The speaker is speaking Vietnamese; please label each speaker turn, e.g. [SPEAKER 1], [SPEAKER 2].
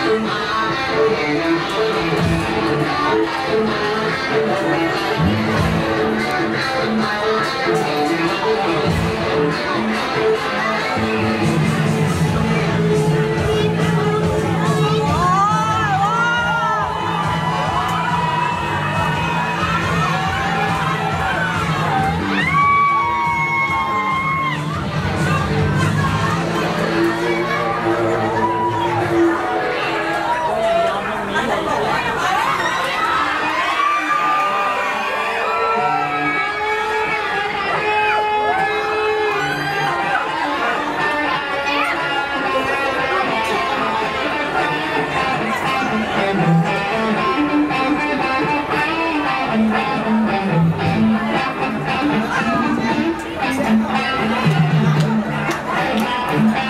[SPEAKER 1] Thank you. Bye.